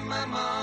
My mom.